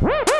Woo!